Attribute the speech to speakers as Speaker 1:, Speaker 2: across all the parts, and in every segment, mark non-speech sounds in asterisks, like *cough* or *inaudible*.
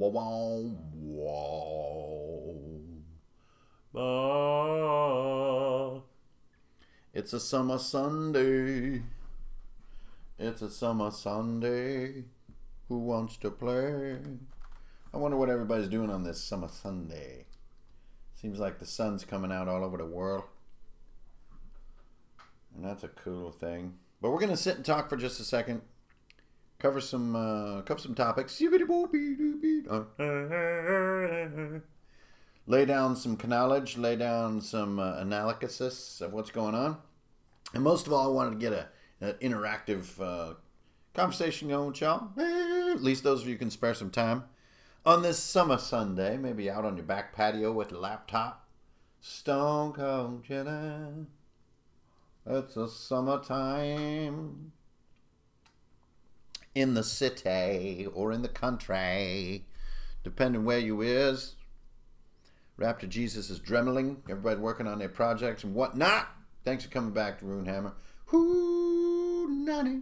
Speaker 1: wow. It's a summer Sunday. It's a summer Sunday. Who wants to play? I wonder what everybody's doing on this summer Sunday. Seems like the sun's coming out all over the world. And that's a cool thing. But we're going to sit and talk for just a second. Cover some uh, cover some topics. Lay down some knowledge, lay down some uh, analysis of what's going on. And most of all, I wanted to get a, an interactive uh, conversation going with y'all. At least those of you can spare some time on this summer Sunday, maybe out on your back patio with a laptop. Stone cold chillin'. It's a summertime in the city or in the country, depending where you is. Raptor Jesus is dremeling. Everybody working on their projects and whatnot. Thanks for coming back to Runehammer. Whoo, nanny.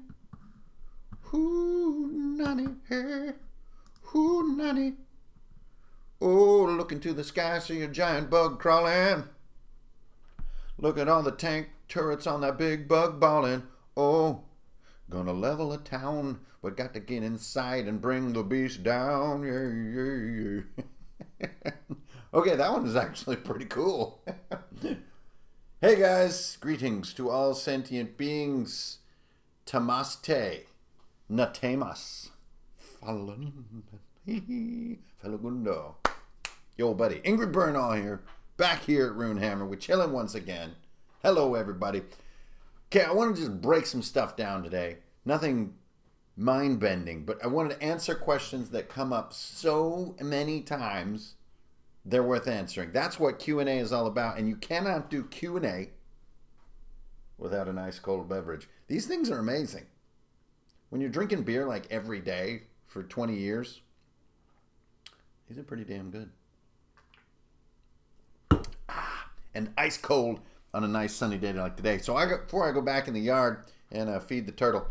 Speaker 1: Whoo, nanny. Hey. Whoo, nanny. Oh, look into the sky, see a giant bug crawling. Look at all the tank turrets on that big bug balling. Oh, gonna level a town, but got to get inside and bring the beast down. Yeah, yeah, yeah. *laughs* okay, that one is actually pretty cool. *laughs* hey guys, greetings to all sentient beings. Tamaste, Natemas, Falagundo. *laughs* Yo, buddy, Hankerin Ferinale here, back here at Runehammer. We're chilling once again. Hello, everybody. Okay, I want to just break some stuff down today. Nothing mind bending, but I wanted to answer questions that come up so many times. They're worth answering. That's what Q and A is all about, and you cannot do Q and A without a nice cold beverage. These things are amazing. When you're drinking beer like every day for 20 years, these are pretty damn good. Ah, and ice cold on a nice sunny day like today. So I go, before I go back in the yard and uh, feed the turtle,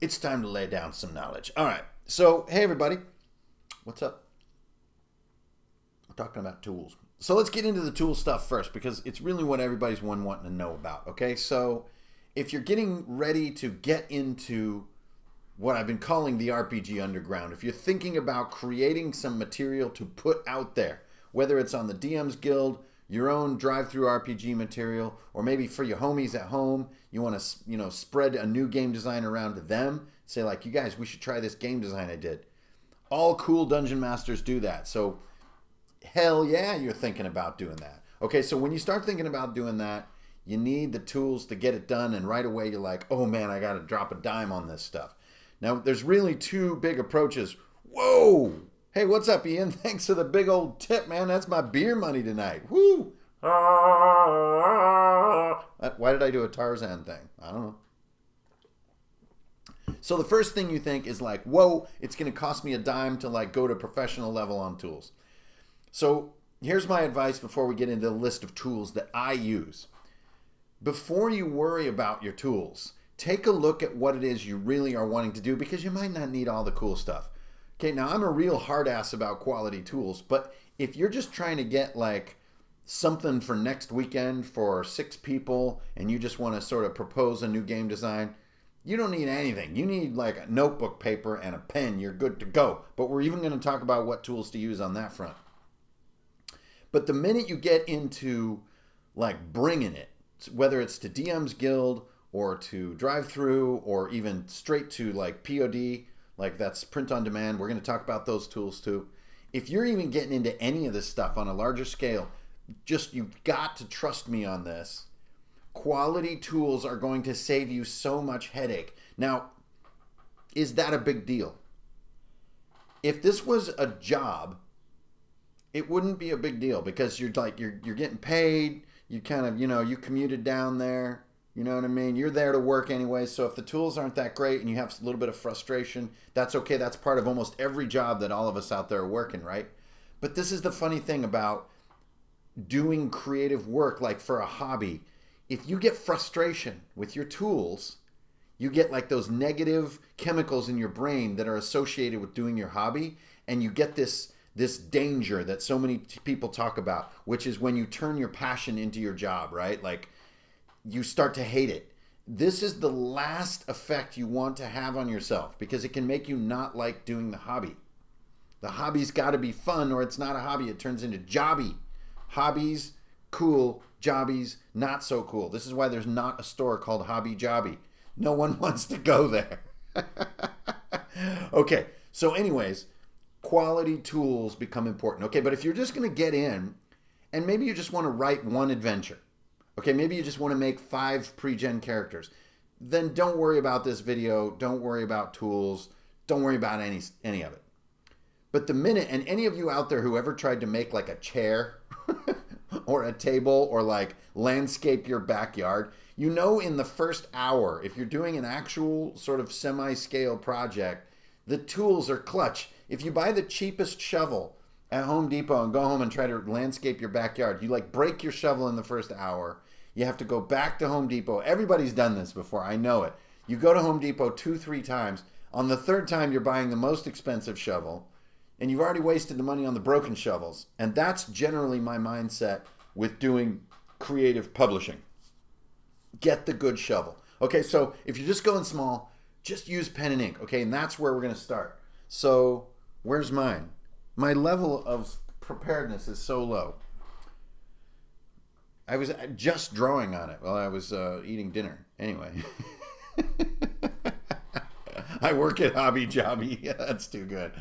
Speaker 1: it's time to lay down some knowledge. All right. So hey everybody, what's up? We're talking about tools. So let's get into the tool stuff first because it's really what everybody's one wanting to know about. Okay, so if you're getting ready to get into what I've been calling the RPG underground, if you're thinking about creating some material to put out there, whether it's on the DM's Guild, your own drive-through RPG material, or maybe for your homies at home, you want to you know spread a new game design around to them. Say like, you guys, we should try this game design I did. All cool dungeon masters do that. So hell yeah, you're thinking about doing that. Okay, so when you start thinking about doing that, you need the tools to get it done, and right away you're like, oh man, I got to drop a dime on this stuff. Now, there's really two big approaches. Whoa! Hey, what's up, Ian? *laughs* Thanks for the big old tip, man. That's my beer money tonight. Woo! Uh, why did I do a Tarzan thing? I don't know. So the first thing you think is like, whoa, it's going to cost me a dime to like go to professional level on tools. So here's my advice before we get into the list of tools that I use. Before you worry about your tools, take a look at what it is you really are wanting to do because you might not need all the cool stuff. Okay, now I'm a real hard ass about quality tools, but if you're just trying to get like something for next weekend for six people and you just want to sort of propose a new game design, you don't need anything. You need like a notebook paper and a pen. You're good to go. But we're even going to talk about what tools to use on that front. But the minute you get into like bringing it, whether it's to DM's Guild or to drive through or even straight to like POD, like that's print on demand, we're going to talk about those tools too. If you're even getting into any of this stuff on a larger scale, just you've got to trust me on this. Quality tools are going to save you so much headache. Now, is that a big deal? If this was a job, it wouldn't be a big deal because you're like you're you're getting paid, you kind of, you know, you commuted down there, you know what I mean? You're there to work anyway. So if the tools aren't that great and you have a little bit of frustration, that's okay. That's part of almost every job that all of us out there are working, right? But this is the funny thing about doing creative work like for a hobby. If you get frustration with your tools, you get like those negative chemicals in your brain that are associated with doing your hobby and you get this this danger that so many people talk about, which is when you turn your passion into your job, right? Like you start to hate it. This is the last effect you want to have on yourself because it can make you not like doing the hobby. The hobby's got to be fun or it's not a hobby. It turns into jobby. Hobbies, cool. Jobbies, not so cool. This is why there's not a store called Hobby Jobby. No one *laughs* wants to go there. *laughs* okay, so, anyways, quality tools become important. Okay, but if you're just going to get in and maybe you just want to write one adventure, okay, maybe you just want to make five pre gen characters, then don't worry about this video. Don't worry about tools. Don't worry about any, any of it. But the minute, and any of you out there who ever tried to make like a chair *laughs* or a table or like landscape your backyard, you know, in the first hour, if you're doing an actual sort of semi scale project, the tools are clutch. If you buy the cheapest shovel at Home Depot and go home and try to landscape your backyard, you like break your shovel in the first hour. You have to go back to Home Depot. Everybody's done this before. I know it. You go to Home Depot two, three times. On the third time, you're buying the most expensive shovel, and you've already wasted the money on the broken shovels. And that's generally my mindset with doing creative publishing. Get the good shovel. Okay, so if you're just going small, just use pen and ink. Okay, and that's where we're going to start. So, where's mine? My level of preparedness is so low. I was just drawing on it while I was uh, eating dinner. Anyway. *laughs* I work at Hobby Jobby. *laughs* Yeah, that's too good.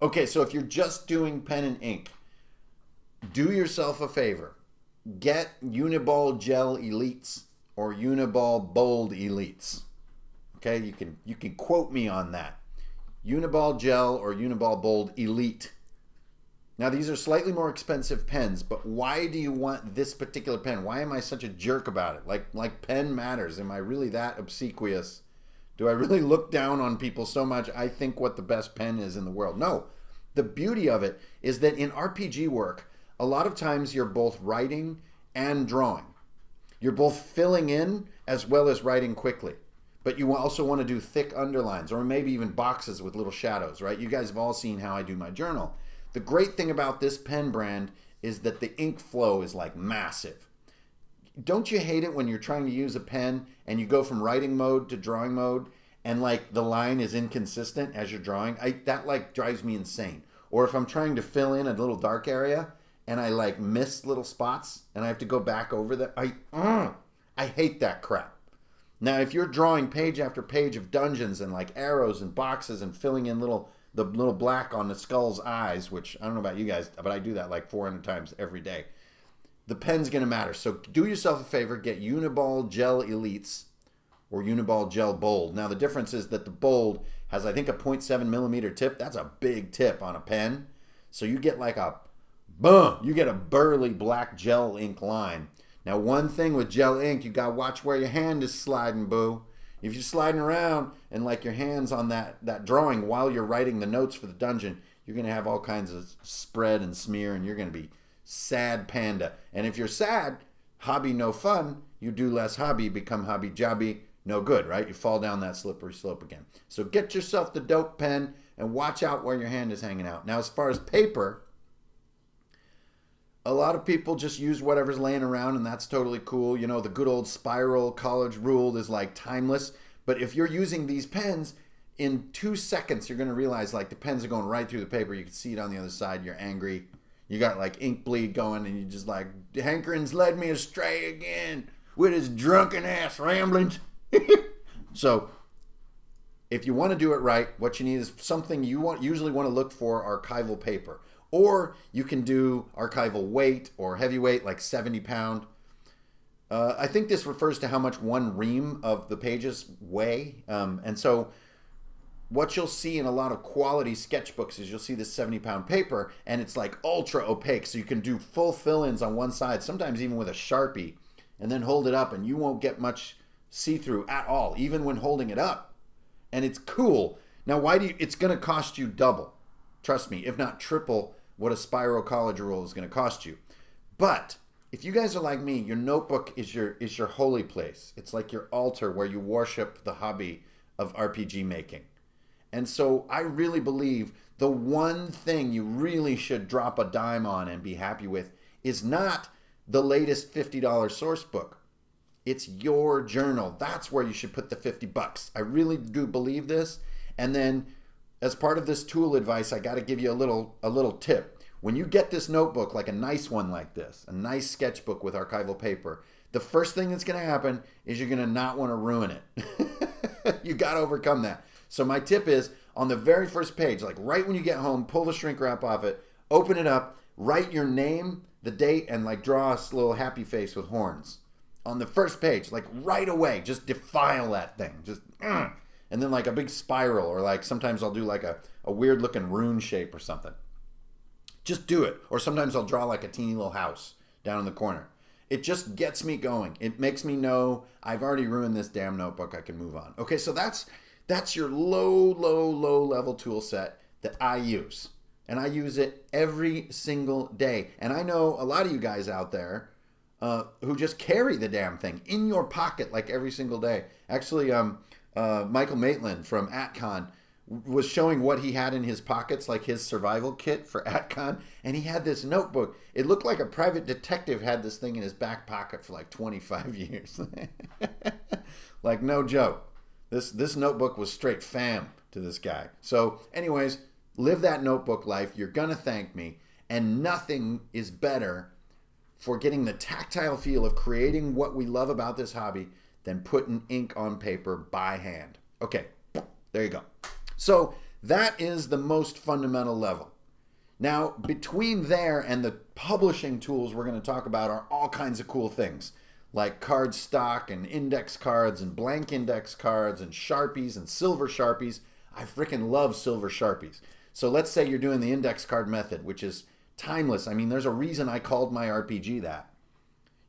Speaker 1: Okay, so if you're just doing pen and ink, do yourself a favor. Get Uniball Gel Elites or Uniball Bold Elites. Okay, you can you can quote me on that. Uniball Gel or Uniball Bold Elite. Now these are slightly more expensive pens, but why do you want this particular pen? Why am I such a jerk about it? Like like pen matters. Am I really that obsequious? Do I really look down on people so much I think what the best pen is in the world? No. The beauty of it is that in RPG work, a lot of times you're both writing and drawing. You're both filling in as well as writing quickly. But you also want to do thick underlines or maybe even boxes with little shadows, right? You guys have all seen how I do my journal. The great thing about this pen brand is that the ink flow is like massive. Don't you hate it when you're trying to use a pen and you go from writing mode to drawing mode and like the line is inconsistent as you're drawing? I that like drives me insane. Or if I'm trying to fill in a little dark area and I like miss little spots and I have to go back over that, I uh, I hate that crap. Now, if you're drawing page after page of dungeons and like arrows and boxes and filling in little the little black on the skull's eyes, which I don't know about you guys, but I do that like 400 times every day. The pen's going to matter. So do yourself a favor, get Uniball Gel Elites or Uniball Gel Bold. Now, the difference is that the Bold has, I think, a 0.7 millimeter tip. That's a big tip on a pen. So you get like a, boom, you get a burly black gel ink line. Now, one thing with gel ink, you got to watch where your hand is sliding, boo. If you're sliding around and like your hands on that, that drawing while you're writing the notes for the dungeon, you're going to have all kinds of spread and smear and you're going to be sad panda. And if you're sad, hobby no fun, you do less hobby, become hobby jobby, no good, right? You fall down that slippery slope again. So get yourself the dope pen and watch out where your hand is hanging out. Now, as far as paper, a lot of people just use whatever's laying around and that's totally cool. You know, the good old spiral college rule is like timeless. But if you're using these pens, in two seconds, you're going to realize like the pens are going right through the paper. You can see it on the other side. You're angry. You got like ink bleed going and you just like, Hankerin's led me astray again with his drunken ass ramblings. *laughs* so if you want to do it right, what you need is something you want usually want to look for archival paper. Or you can do archival weight or heavyweight, like 70 pound. Uh, I think this refers to how much one ream of the pages weigh. Um, and so what you'll see in a lot of quality sketchbooks is you'll see this 70 pound paper and it's like ultra opaque. So you can do full fill ins on one side, sometimes even with a Sharpie, and then hold it up and you won't get much see through at all, even when holding it up. And it's cool. Now, why do you, it's going to cost you double, trust me, if not triple what a spiral college rule is going to cost you. But if you guys are like me, your notebook is your is your holy place. It's like your altar where you worship the hobby of RPG making. And so I really believe the one thing you really should drop a dime on and be happy with is not the latest $50 source book. It's your journal. That's where you should put the 50 bucks. I really do believe this. And then as part of this tool advice, I got to give you a little a little tip. When you get this notebook, like a nice one like this, a nice sketchbook with archival paper, the first thing that's going to happen is you're going to not want to ruin it. *laughs* you got to overcome that. So my tip is on the very first page, like right when you get home, pull the shrink wrap off it, open it up, write your name, the date, and like draw a little happy face with horns on the first page, like right away. Just defile that thing. Just mm. And then like a big spiral, or like sometimes I'll do like a, a weird looking rune shape or something. Just do it. Or sometimes I'll draw like a teeny little house down in the corner. It just gets me going. It makes me know I've already ruined this damn notebook. I can move on. Okay, so that's that's your low, low, low level tool set that I use. And I use it every single day. And I know a lot of you guys out there uh, who just carry the damn thing in your pocket like every single day. Actually, um, uh, Michael Maitland from AtCon was showing what he had in his pockets, like his survival kit for *laughs* AtCon, and he had this notebook. It looked like a private detective had this thing in his back pocket for like 25 *laughs* years. *laughs* like no joke. This this notebook was straight fam to this guy. So, anyways, live that notebook life. You're gonna thank me, and nothing is better for getting the tactile feel of creating what we love about this hobby than putting ink on paper by hand. Okay, there you go. So that is the most fundamental level. Now, between there and the publishing tools we're going to talk about are all kinds of cool things like card stock and index cards and blank index cards and Sharpies and silver Sharpies. I freaking love silver Sharpies. So let's say you're doing the index card method, which is timeless. I mean, there's a reason I called my RPG that.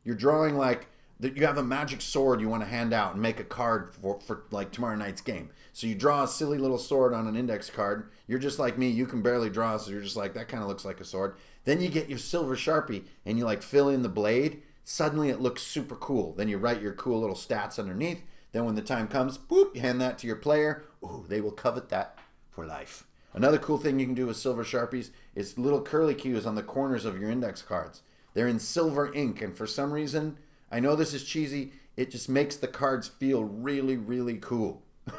Speaker 1: You're drawing like that you have a magic sword you want to hand out and make a card for, for like tomorrow night's game. So you draw a silly little sword on an index card. You're just like me, you can barely draw, so you're just like, that kind of looks like a sword. Then you get your silver sharpie and you like fill in the blade. Suddenly it looks super cool. Then you write your cool little stats underneath. Then when the time comes, boop, you hand that to your player. Ooh, they will covet that for life. Another cool thing you can do with silver sharpies is little curly cues on the corners of your index cards. They're in silver ink, and for some reason, I know this is cheesy, it just makes the cards feel really, really cool. *laughs*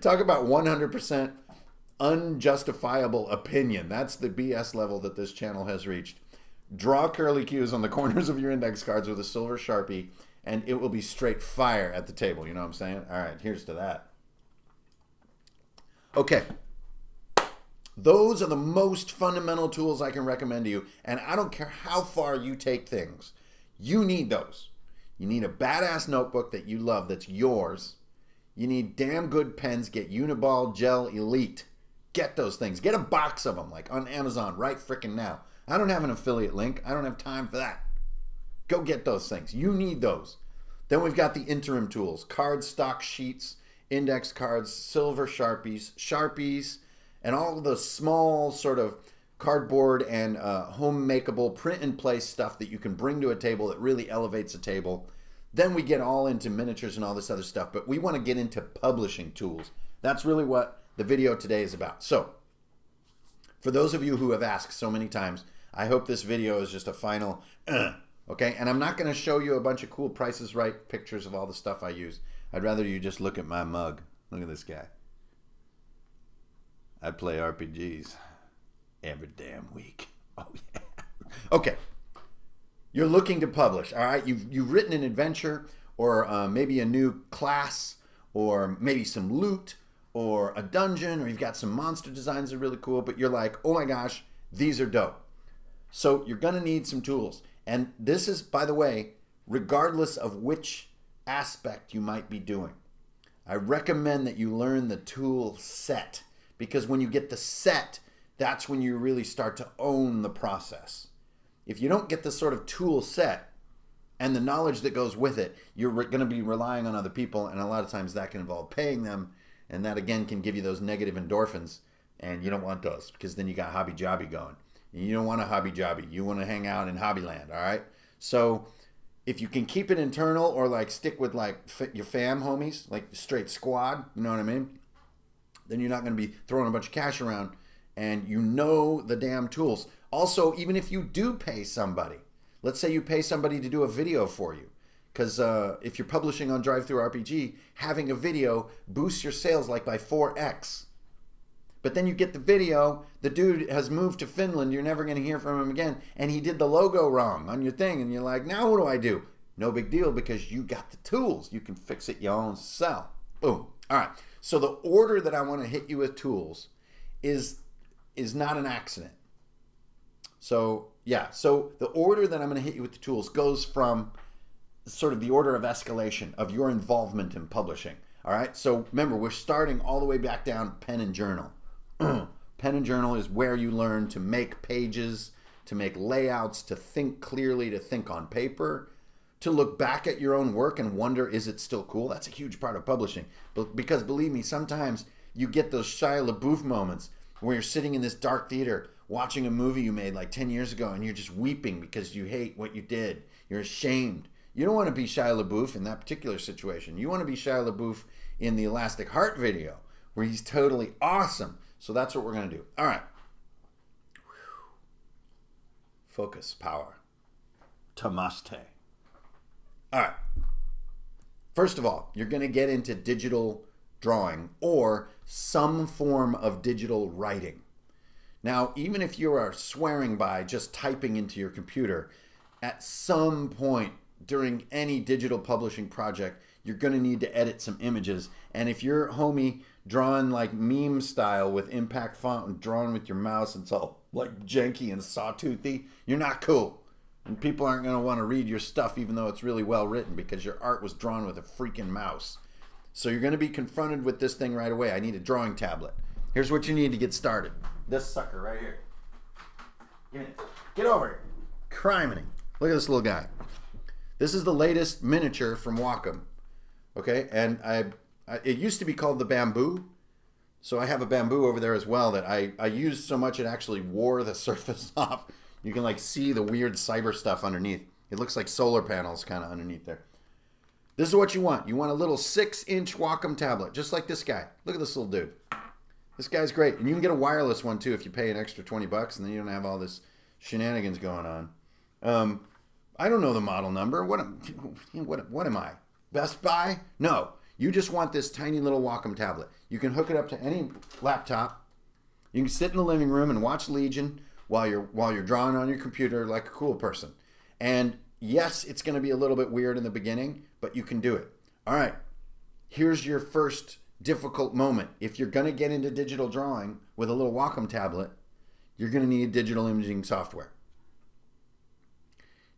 Speaker 1: Talk about 100% unjustifiable opinion. That's the BS level that this channel has reached. Draw curly cues on the corners of your index cards with a silver sharpie, and it will be straight fire at the table. You know what I'm saying? All right, here's to that. Okay. Those are the most fundamental tools I can recommend to you. And I don't care how far you take things, you need those. You need a badass notebook that you love that's yours. You need damn good pens. Get Uniball Gel Elite. Get those things. Get a box of them, like on Amazon right freaking now. I don't have an affiliate link. I don't have time for that. Go get those things. You need those. Then we've got the interim tools card stock sheets, index cards, silver Sharpies, Sharpies, and all the small sort of cardboard and uh, home makeable print in place stuff that you can bring to a table that really elevates a table. Then we get all into miniatures and all this other stuff, but we want to get into publishing tools. That's really what the video today is about. So, for those of you who have asked so many times, I hope this video is just a final, uh, *clears throat* okay? And I'm not going to show you a bunch of cool prices right pictures of all the stuff I use. I'd rather you just look at my mug. Look at this guy. I play RPGs every damn week. *laughs* Oh yeah. Okay. You're looking to publish, all right? You've you've written an adventure, or uh, maybe a new class, or maybe some loot, or a dungeon, or you've got some monster designs that are really cool. But you're like, oh my gosh, these are dope. So you're gonna need some tools, and this is, by the way, regardless of which aspect you might be doing. I recommend that you learn the tool set because when you get the set, that's when you really start to own the process. If you don't get the sort of tool set and the knowledge that goes with it, you're going to be relying on other people, and a lot of times that can involve paying them, and that again can give you those negative endorphins, and you don't want those because then you got hobby jobby going. And you don't want a hobby jobby. You want to hang out in Hobbyland, all right? So if you can keep it internal or like stick with like your fam homies, like straight squad, you know what I mean? Then you're not going to be throwing a bunch of cash around and you know the damn tools. Also, even if you do pay somebody, let's say you pay somebody to do a video for you, because uh, if you're publishing on Drive Through DriveThruRPG, having a video boosts your sales like by 4x. But then you get the video, the dude has moved to Finland, you're never going to hear from him again, and he did the logo wrong on your thing, and you're like, now what do I do? No big deal because you got the tools. You can fix it your own self. Boom. All right. So the order that I want to hit you with tools is is not an accident. So yeah, so the order that I'm going to hit you with the tools goes from sort of the order of escalation of your involvement in publishing. All right. So remember, we're starting all the way back down pen and journal. *clears throat* pen and journal is where you learn to make pages, to make layouts, to think clearly, to think on paper, to look back at your own work and wonder, is it still cool? That's a huge part of publishing. But because believe me, sometimes you get those Shia LaBeouf moments where you're sitting in this dark theater watching a movie you made like 10 years ago and you're just weeping because you hate what you did. You're ashamed. You don't want to be Shia LaBeouf in that particular situation. You want to be Shia LaBeouf in the Elastic Heart video where he's totally awesome. So that's what we're going to do. All right. Focus, power. Tamaste. All right. First of all, you're going to get into digital drawing or some form of digital writing. Now, even if you are swearing by just typing into your computer, at some point during any digital publishing project, you're going to need to edit some images. And if you're homie drawing like meme style with impact font and drawn with your mouse, it's all like janky and sawtoothy, you're not cool. And people aren't going to want to read your stuff even though it's really well written because your art was drawn with a freaking mouse. So you're going to be confronted with this thing right away. I need a drawing tablet. Here's what you need to get started. This sucker right here. Get over here. Criminy. Look at this little guy. This is the latest miniature from Wacom. Okay, and I, I, it used to be called the Bamboo. So I have a bamboo over there as well that I, I used so much it actually wore the *laughs* surface off. You can like see the weird cyber stuff underneath. It looks like solar panels kind of underneath there. This is what you want. You want a little six inch Wacom tablet, just like this guy. Look at this little dude. This guy's great. And you can get a wireless one too if you pay an extra 20 bucks and then you don't have all this shenanigans going on. Um, I don't know the model number. What am, *laughs* what, what am I? Best Buy? No. You just want this tiny little Wacom tablet. You can hook it up to any laptop. You can sit in the living room and watch Legion while you're while you're drawing on your computer like a cool person. And yes, it's going to be a little bit weird in the beginning, but you can do it. All right. Here's your first difficult moment. If you're going to get into digital drawing with a little Wacom tablet, you're going to need digital imaging software.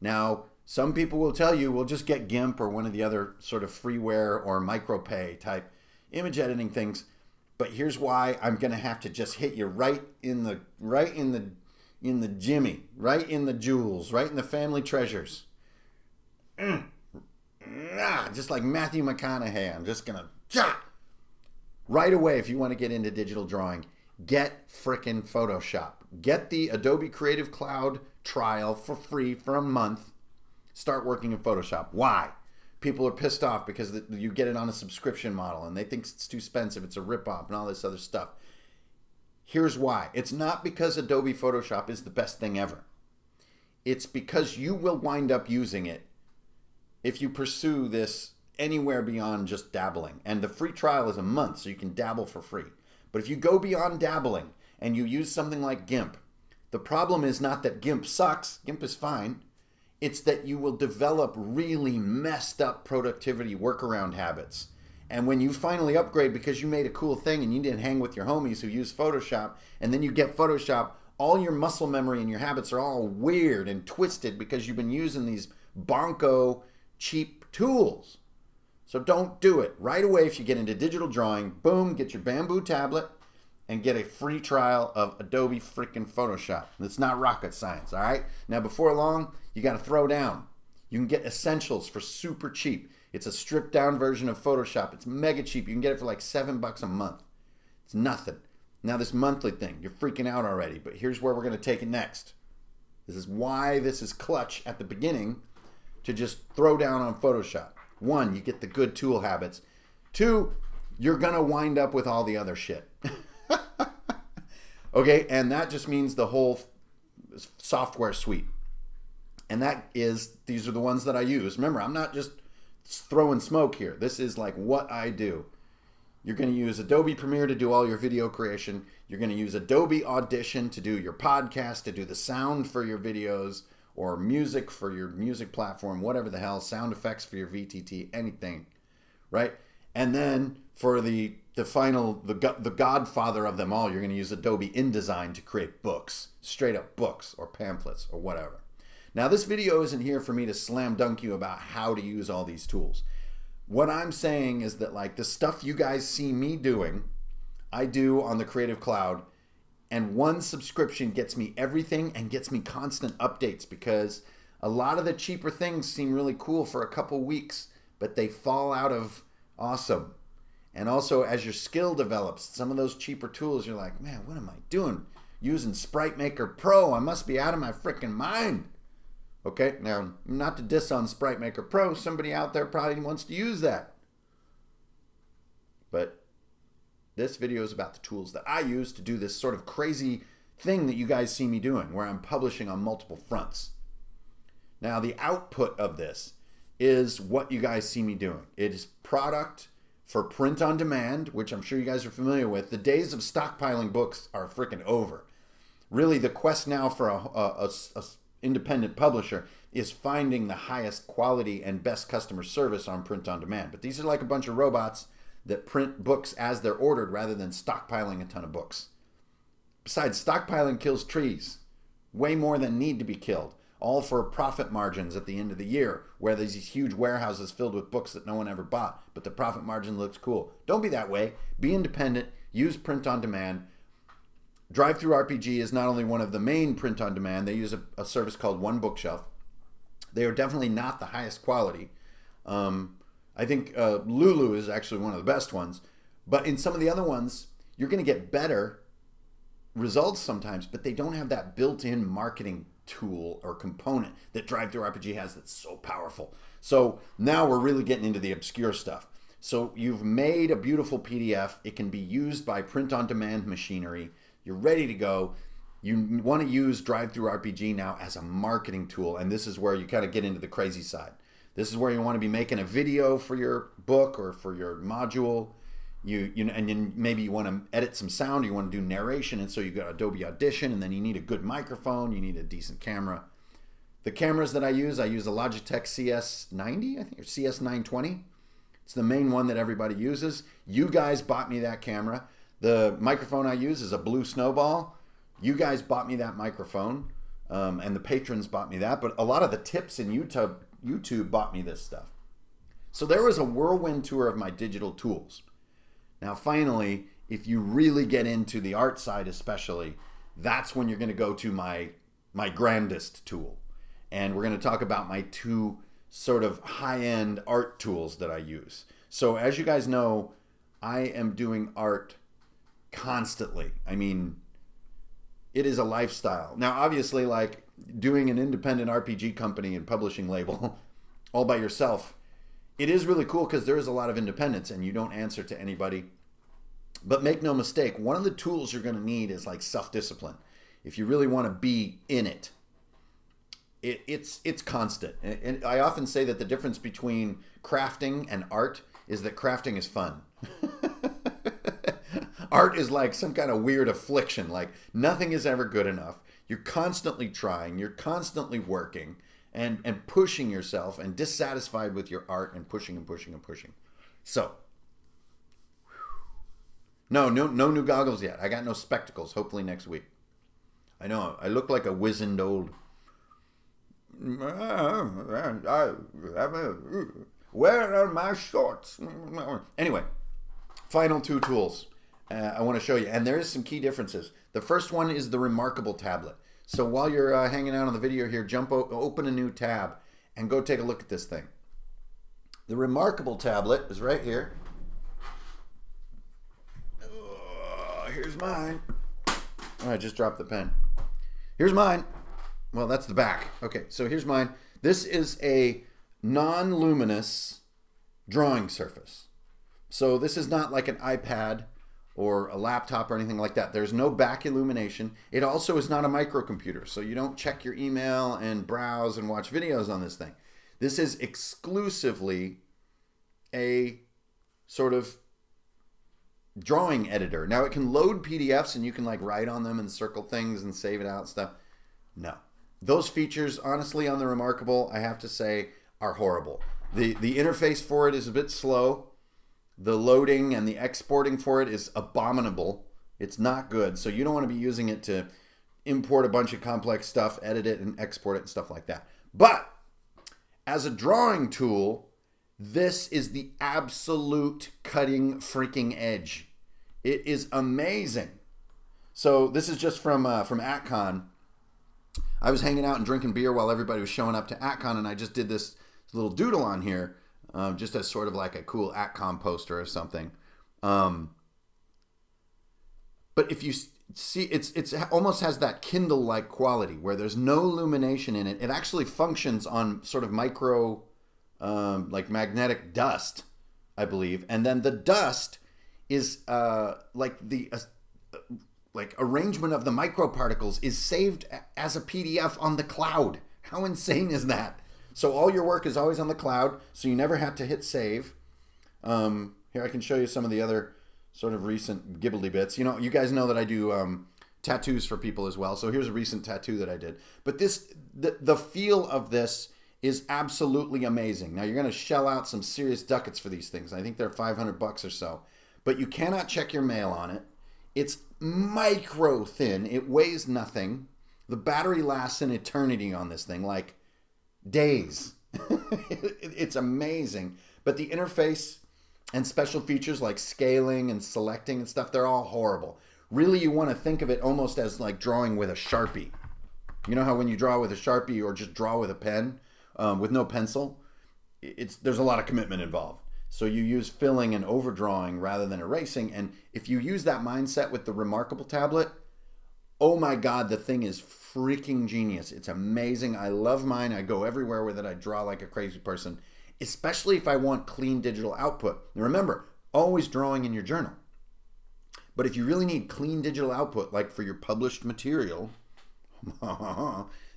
Speaker 1: Now, some people will tell you, we'll just get GIMP or one of the other sort of freeware or micropay type image editing things. But here's why I'm going to have to just hit you right in the right in the in the Jimmy, right in the jewels, right in the family treasures. Mm. Ah, just like Matthew McConaughey. I'm just gonna ja! right away if you want to get into digital drawing. Get frickin' Photoshop. Get the Adobe Creative Cloud trial for free for a month. Start working in Photoshop. Why? People are pissed off because you get it on a subscription model and they think it's too expensive. It's a ripoff and all this other stuff. Here's why. It's not because Adobe Photoshop is the best thing ever. It's because you will wind up using it if you pursue this anywhere beyond just dabbling. And the free trial is a month, so you can dabble for free. But if you go beyond dabbling and you use something like GIMP, the problem is not that GIMP sucks, GIMP is fine. It's that you will develop really messed up productivity workaround habits. And when you finally upgrade because you made a cool thing and you didn't hang with your homies who use Photoshop, and then you get Photoshop, all your muscle memory and your habits are all weird and twisted because you've been using these bonko cheap tools. So don't do it. Right away, if you get into digital drawing, boom, get your bamboo tablet and get a free trial of Adobe freaking Photoshop. It's not rocket science, all right? Now, before long, you got to throw down. You can get essentials for super cheap. It's a stripped down version of Photoshop. It's mega cheap. You can get it for like seven bucks a month. It's nothing. Now, this monthly thing, you're freaking out already, but here's where we're going to take it next. This is why this is clutch at the beginning to just throw down on Photoshop. One, you get the good tool habits. Two, you're going to wind up with all the other shit. *laughs* okay, and that just means the whole software suite. And that is, these are the ones that I use. Remember, I'm not just throwing smoke here. This is like what I do. You're going to use Adobe Premiere to do all your video creation. You're going to use Adobe Audition to do your podcast, to do the sound for your videos, or music for your music platform, whatever the hell, sound effects for your VTT, anything, right? And then for the the final the the godfather of them all, you're going to use Adobe InDesign to create books, straight up books or pamphlets or whatever. Now, this video isn't here for me to slam dunk you about how to use all these tools. What I'm saying is that like the stuff you guys see me doing, I do on the Creative Cloud and one subscription gets me everything and gets me constant updates because a lot of the cheaper things seem really cool for a couple weeks, but they fall out of awesome. And also, as your skill develops, some of those cheaper tools, you're like, man, what am I doing? Using Sprite Maker Pro. I must be out of my freaking mind. Okay, now, not to diss on Sprite Maker Pro, somebody out there probably wants to use that. But this video is about the tools that I use to do this sort of crazy thing that you guys see me doing, where I'm publishing on multiple fronts. Now, the output of this is what you guys see me doing. It is product for print on demand, which I'm sure you guys are familiar with. The days of stockpiling books are freaking over. Really, the quest now for a, a, a, a independent publisher is finding the highest quality and best customer service on print on demand. But these are like a bunch of robots that print books as they're ordered rather than stockpiling a ton of books. Besides, stockpiling kills trees way more than need to be killed, all for profit margins at the end of the year, where there's these huge warehouses filled with books that no one ever bought, but the profit margin looks cool. Don't be that way. Be independent, use print on demand. DriveThruRPG is not only one of the main print on demand, they use a, a service called One Bookshelf. They are definitely not the highest quality. Um, I think uh, Lulu is actually one of the best ones. But in some of the other ones, you're going to get better results sometimes, but they don't have that built-in marketing tool or component that DriveThruRPG has that's so powerful. So now we're really getting into the obscure stuff. So you've made a beautiful PDF. It can be used by print-on-demand machinery. You're ready to go. You want to use DriveThruRPG now as a marketing tool, and this is where you kind of get into the crazy side. This is where you want to be making a video for your book or for your module. You, you and then maybe you want to edit some sound, you want to do narration, and so you got Adobe Audition, and then you need a good microphone, you need a decent camera. The cameras that I use, I use a Logitech CS90, I think, or CS920. It's the main one that everybody uses. You guys bought me that camera. The microphone I use is a Blue Snowball. You guys bought me that microphone, um, and the patrons bought me that. But a lot of the tips in YouTube YouTube bought me this stuff. So there was a whirlwind tour of my digital tools. Now, finally, if you really get into the art side, especially, that's when you're going to go to my my grandest tool, and we're going to talk about my two sort of high-end art tools that I use. So, as you guys know, I am doing art constantly. I mean, it is a lifestyle. Now, obviously, like doing an independent RPG company and publishing label *laughs* all by yourself, it is really cool because there is a lot of independence and you don't answer to anybody. But make no mistake, one of the tools you're going to need is like self discipline. If you really want to be in it, it it's it's constant. And, and I often say that the difference between crafting and art is that crafting is fun. *laughs* art is like some kind of weird affliction. Like nothing is ever good enough. You're constantly trying, you're constantly working and, and pushing yourself and dissatisfied with your art and pushing and pushing and pushing. So, no, no, no new goggles yet. I got no spectacles. Hopefully next week. I know I look like a wizened old. Where are my shorts? Anyway, final two tools uh, I want to show you, and there is some key differences. The first one is the Remarkable tablet. So while you're uh, hanging out on the video here, jump open a new tab and go take a look at this thing. The Remarkable tablet is right here. Oh, here's mine. Oh, I just dropped the pen. Here's mine. Well, that's the back. Okay, so here's mine. This is a non-luminous drawing surface. So this is not like an iPad or a laptop or anything like that. There's no back illumination. It also is not a microcomputer, so you don't check your email and browse and watch videos on this thing. This is exclusively a sort of drawing editor. Now it can load PDFs and you can like write on them and circle things and save it out and stuff. No. Those features, honestly, on the Remarkable, I have to say, are horrible. The the interface for it is a bit slow. The loading and the exporting for it is abominable. It's not good. So you don't want to be using it to import a bunch of complex stuff, edit it, and export it and stuff like that. But as a drawing tool, this is the absolute cutting freaking edge. It is amazing. So this is just from uh, from AtCon. I was hanging out and drinking beer while everybody was showing up to AtCon, and I just did this little doodle on here, um, just as sort of like a cool AtCon poster or something. Um, but if you see, it's it's almost has that Kindle-like quality where there's no illumination in it. It actually functions on sort of micro, um, like magnetic dust, I believe, and then the dust is uh, like the uh, like arrangement of the microparticles is saved as a PDF on the cloud. How insane is that? So all your work is always on the cloud, so you never have to hit save. Um, here I can show you some of the other sort of recent Ghibli bits. You know, you guys know that I do um, tattoos for people as well. So here's a recent tattoo that I did. But this, the, the feel of this is absolutely amazing. Now you're going to shell out some serious ducats for these things. I think they're 500 bucks or so. But you cannot check your mail on it. It's micro thin. It weighs nothing. The battery lasts an eternity on this thing, like days. *laughs* it's amazing. But the interface and special features like scaling and selecting and stuff, they're all horrible. Really, you want to think of it almost as like drawing with a Sharpie. You know how when you draw with a Sharpie or just draw with a pen um, with no pencil, it's there's a lot of commitment involved. So you use filling and overdrawing rather than erasing. And if you use that mindset with the Remarkable tablet, oh my God, the thing is freaking genius. It's amazing. I love mine. I go everywhere with it. I draw like a crazy person, especially if I want clean digital output. Now remember, always drawing in your journal. But if you really need clean digital output, like for your published material, *laughs*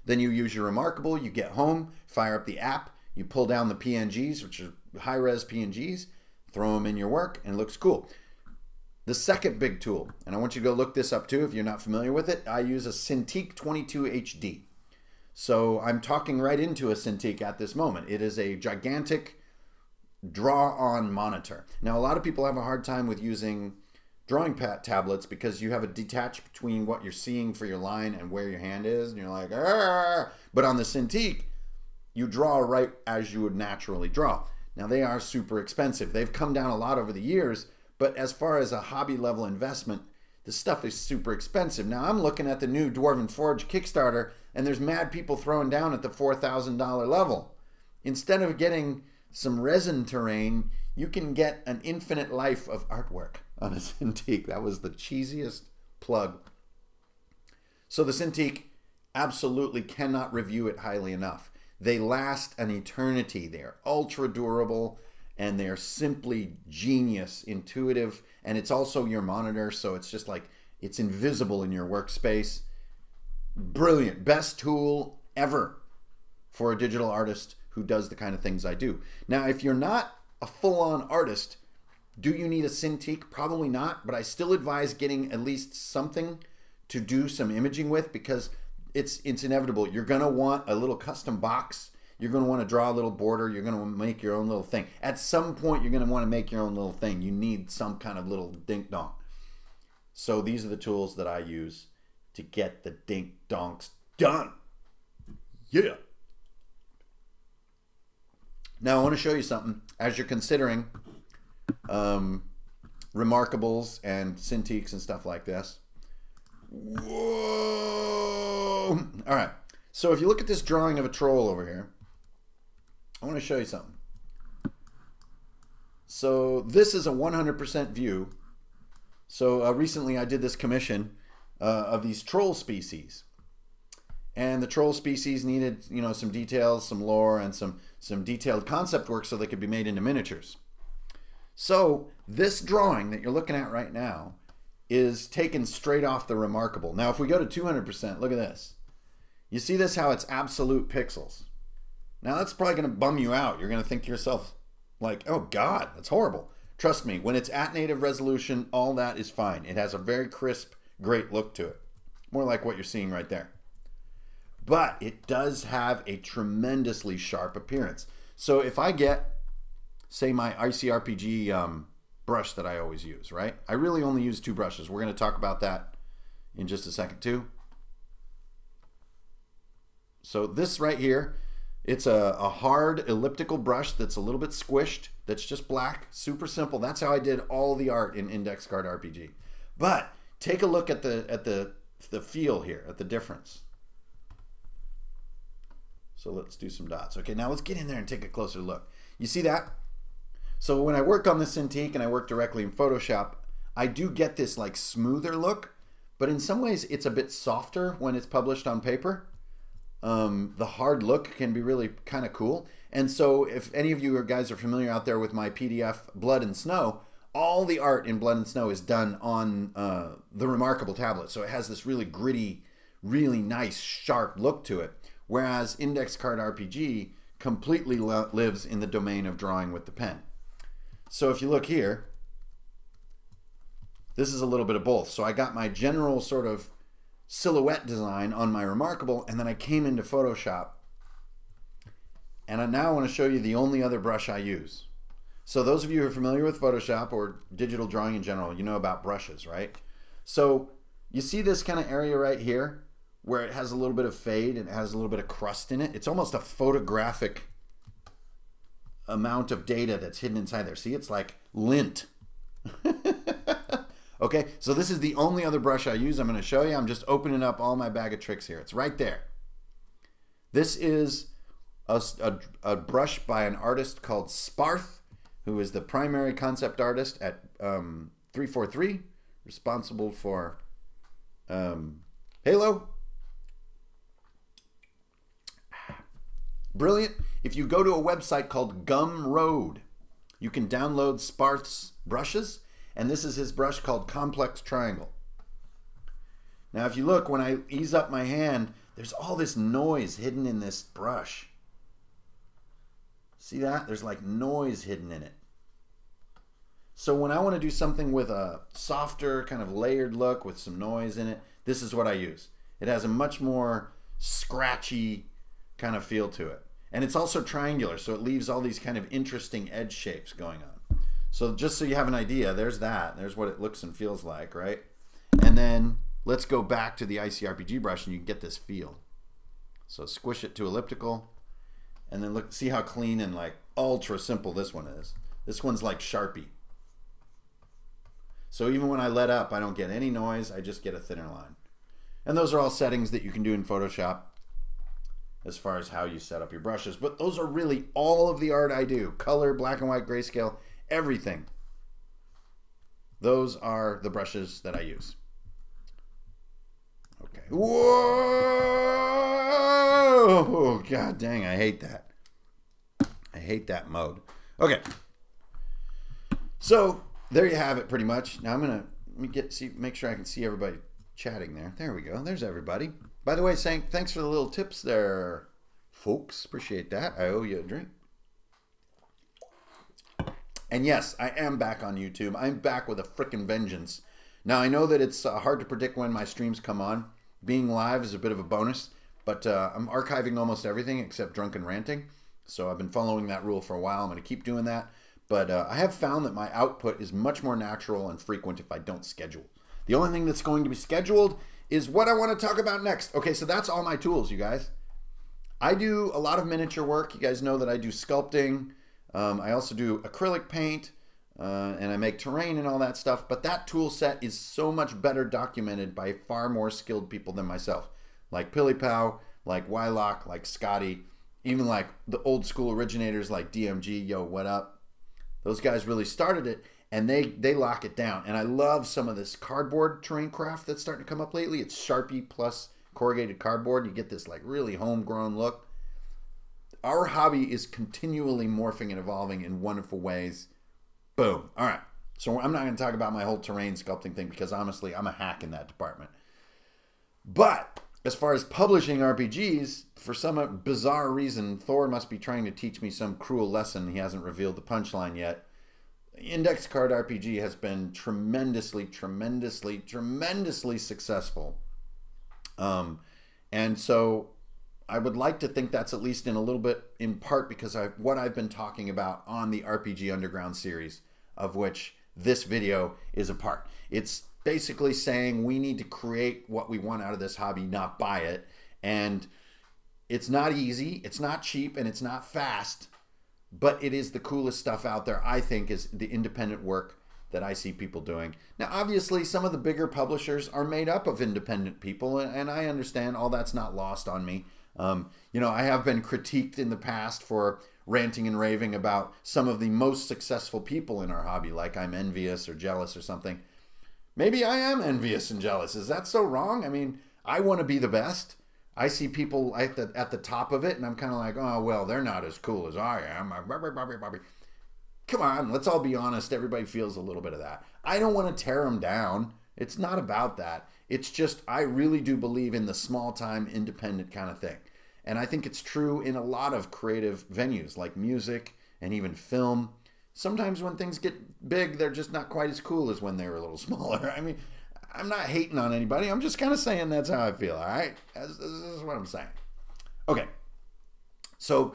Speaker 1: then you use your Remarkable. You get home, fire up the app, you pull down the PNGs, which are high res PNGs, throw them in your work, and it looks cool. The second big tool, and I want you to go look this up too if you're not familiar with it, I use a Cintiq 22 HD. So I'm talking right into a Cintiq at this moment. It is a gigantic draw on monitor. Now, a lot of people have a hard time with using drawing pad tablets because you have a detach between what you're seeing for your line and where your hand is, and you're like, Arr! but on the Cintiq, you draw right as you would naturally draw. Now, they are super expensive. They've come down a lot over the years, but as far as a hobby level investment, the stuff is super expensive. Now, I'm looking at the new Dwarven Forge Kickstarter, and there's mad people throwing down at the $4,000 level. Instead of getting some resin terrain, you can get an infinite life of artwork on a *laughs* Cintiq. That was the cheesiest plug. So the Cintiq absolutely cannot review it highly enough. They last an eternity. They're ultra durable and they're simply genius, intuitive, and it's also your monitor, so it's just like it's invisible in your workspace. Brilliant. Best tool ever for a digital artist who does the kind of things I do. Now, if you're not a full on artist, do you need a Cintiq? Probably not, but I still advise getting at least something to do some imaging with because it's it's inevitable. You're gonna want a little custom box. You're gonna want to draw a little border. You're gonna make your own little thing. At some point, you're gonna want to make your own little thing. You need some kind of little dink donk. So these are the tools that I use to get the dink donks done. Yeah. Now I want to show you something as you're considering um, remarkables and Cintiqs and stuff like this. Whoa! All right. So if you look at this drawing of a troll over here, I want to show you something. So this is a 100% view. So uh, recently I did this commission uh, of these troll species. and the troll species needed, you know, some details, some lore, and some some detailed concept work so they could be made into miniatures. So this drawing that you're looking at right now is taken straight off the Remarkable. Now, if we go to 200%, look at this. You see this, how it's absolute pixels. Now, that's probably going to bum you out. You're going to think to yourself, like, oh, God, that's horrible. Trust me, when it's at native resolution, all that is fine. It has a very crisp, great look to it. More like what you're seeing right there. But it does have a tremendously sharp appearance. So if I get, say, my ICRPG um, brush that I always use, right? I really only use two brushes. We're going to talk about that in just a second, too. So this right here, it's a, a hard elliptical brush that's a little bit squished, that's just black, super simple. That's how I did all the art in Index Card RPG. But take a look at the at the the feel here, at the difference. So let's do some dots. Okay, now let's get in there and take a closer look. You see that? So when I work on the Cintiq and I work directly in Photoshop, I do get this like smoother look, but in some ways it's a bit softer when it's published on paper um, the hard look can be really kind of cool. And so, if any of you guys are familiar out there with my PDF Blood and Snow, all the art in Blood and Snow is done on uh, the Remarkable tablet. So it has this really gritty, really nice, sharp look to it. Whereas Index Card RPG completely lives in the domain of drawing with the pen. So if you look here, this is a little bit of both. So I got my general sort of silhouette design on my Remarkable, and then I came into Photoshop. And I now want to show you the only other brush I use. So those of you who are familiar with Photoshop or digital drawing in general, you know about brushes, right? So you see this kind of area right here where it has a little bit of fade and it has a little bit of crust in it. It's almost a photographic amount of data that's hidden inside there. See, it's like lint. *laughs* Okay, so this is the only other brush I use. I'm going to show you. I'm just opening up all my bag of tricks here. It's right there. This is a, a, a brush by an artist called Sparth, who is the primary concept artist at um, 343, responsible for um, Halo. Brilliant. If you go to a website called Gumroad, you can download Sparth's brushes and this is his brush called Complex Triangle. Now if you look, when I ease up my hand, there's all this noise hidden in this brush. See that? There's like noise hidden in it. So when I want to do something with a softer, kind of layered look with some noise in it, this is what I use. It has a much more scratchy kind of feel to it. And it's also triangular, so it leaves all these kind of interesting edge shapes going on. So just so you have an idea, there's that. There's what it looks and feels like, right? And then let's go back to the ICRPG brush and you get this feel. So squish it to elliptical and then look see how clean and like ultra simple this one is. This one's like Sharpie. So even when I let up, I don't get any noise. I just get a thinner line. And those are all settings that you can do in Photoshop as far as how you set up your brushes. But those are really all of the art I do. Color, black and white, grayscale, everything. Those are the brushes that I use. Okay. Whoa! God dang, I hate that. I hate that mode. Okay. So there you have it pretty much. Now I'm gonna get see make sure I can see everybody chatting there. There we go. There's everybody. By the way, saying thanks for the little tips there, folks. Appreciate that. I owe you a drink. And yes, I am back on YouTube. I'm back with a freaking vengeance. Now, I know that it's uh, hard to predict when my streams come on. Being live is a bit of a bonus, but uh, I'm archiving almost everything except drunken ranting. So I've been following that rule for a while. I'm going to keep doing that. But uh, I have found that my output is much more natural and frequent if I don't schedule. The only thing that's going to be scheduled is what I want to talk about next. Okay, so that's all my tools, you guys. I do a lot of miniature work. You guys know that I do sculpting. Um, I also do acrylic paint uh, and I make terrain and all that stuff. But that tool set is so much better documented by far more skilled people than myself, like Pillipow, like Wyloch, like Scotty, even like the old school originators like DMG. Yo, what up? Those guys really started it and they they lock it down. And I love some of this cardboard terrain craft that's starting to come up lately. It's Sharpie plus corrugated cardboard. You get this like really homegrown look. Our hobby is continually morphing and evolving in wonderful ways. Boom. All right. So I'm not going to talk about my whole terrain sculpting thing because honestly, I'm a hack in that department. But as far as publishing RPGs, for some bizarre reason, Thor must be trying to teach me some cruel lesson. He hasn't revealed the punchline yet. Index Card RPG has been tremendously, tremendously, tremendously successful. Um, and so I would like to think that's at least in a little bit, in part because I what I've been talking about on the RPG Underground series, of which this video is a part. It's basically saying we need to create what we want out of this hobby, not buy it. And it's not easy, it's not cheap, and it's not fast but it is the coolest stuff out there. I think is the independent work that I see people doing. Now, obviously, some of the bigger publishers are made up of independent people, and I understand all that's not lost on me. Um, you know, I have been critiqued in the past for ranting and raving about some of the most successful people in our hobby, like I'm envious or jealous or something. Maybe I am envious and jealous. Is that so wrong? I mean, I want to be the best. I see people at the at the top of it, and I'm kind of like, oh well, they're not as cool as I am. Come on, let's all be honest. Everybody feels a little bit of that. I don't want to tear them down. It's not about that. It's just I really do believe in the small time independent kind of thing. And I think it's true in a lot of creative venues like music and even film. Sometimes when things get big, they're just not quite as cool as when they were a little *laughs* smaller. I mean, I'm not hating on anybody. I'm just kind of saying that's how I feel. All right, this, this is what I'm saying. Okay, so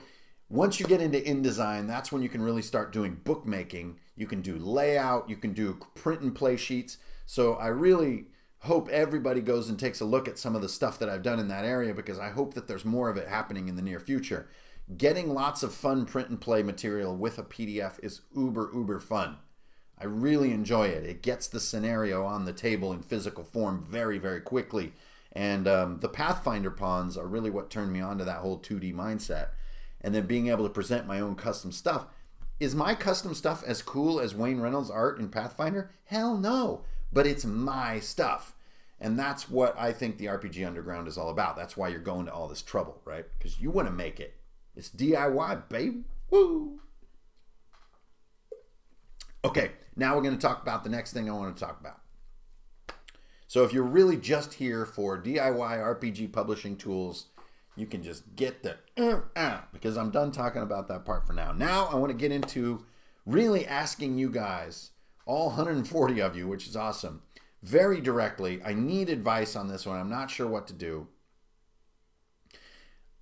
Speaker 1: once you get into InDesign, that's when you can really start doing bookmaking. You can do layout. You can do print and play sheets. So I really hope everybody goes and takes a look at some of the stuff that I've done in that area because I hope that there's more of it happening in the near future. Getting lots of fun print and play material with a PDF is uber, uber fun. I really enjoy it. It gets the scenario on the table in physical form very, very quickly. And um, the Pathfinder pawns are really what turned me on to that whole 2D mindset. And then being able to present my own custom stuff. Is my custom stuff as cool as Wayne Reynolds' art in Pathfinder? Hell no. But it's my stuff. And that's what I think the RPG Underground is all about. That's why you're going to all this trouble, right? Because you want to make it. It's DIY, babe. Woo! Okay, now we're going to talk about the next thing I want to talk about. So if you're really just here for DIY RPG publishing tools, you can just get the uh, uh, because I'm done talking about that part for now. Now I want to get into really asking you guys, all 140 of you, which is awesome, very directly. I need advice on this one. I'm not sure what to do.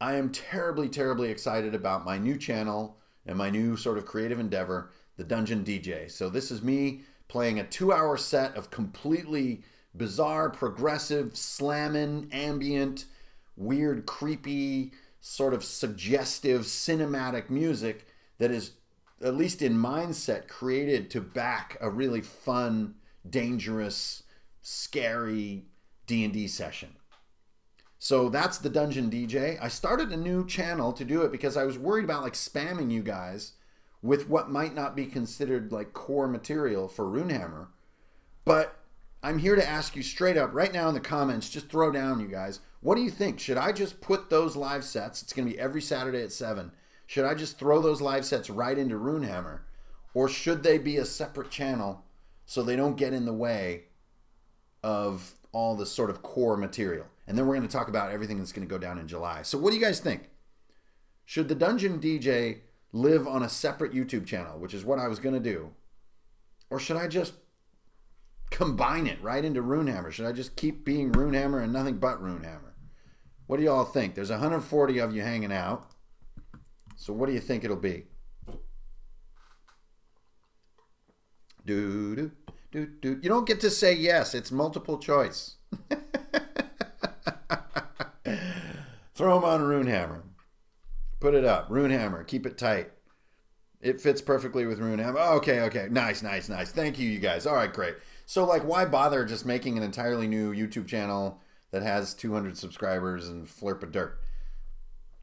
Speaker 1: I am terribly, terribly excited about my new channel and my new sort of creative endeavor the Dungeon DJ. So this is me playing a two-hour set of completely bizarre, progressive, slamming, ambient, weird, creepy, sort of suggestive, cinematic music that is, at least in mindset, created to back a really fun, dangerous, scary D&D session. So that's the Dungeon DJ. I started a new channel to do it because I was worried about like spamming you guys with what might not be considered like core material for Runehammer. But I'm here to ask you straight up right now in the comments, just throw down, you guys. What do you think? Should I just put those live sets? It's going to be every Saturday at 7. Should I just throw those live sets right into Runehammer? Or should they be a separate channel so they don't get in the way of all the sort of core material? And then we're going to talk about everything that's going to go down in July. So, what do you guys think? Should the Dungeon DJ live on a separate YouTube channel, which is what I was going to do? Or should I just combine it right into Runehammer? Should I just keep being Runehammer and nothing but Runehammer? What do y'all think? There's 140 of you hanging out. So what do you think it'll be? Do do do do. You don't get to say yes. It's multiple choice. *laughs* Throw them on Runehammer. Put it up. Runehammer. Keep it tight. It fits perfectly with Runehammer. Oh, okay, okay. Nice, nice, nice. Thank you, you guys. All right, great. So, like, why bother just making an entirely new YouTube channel that has 200 subscribers and flirp a dirt?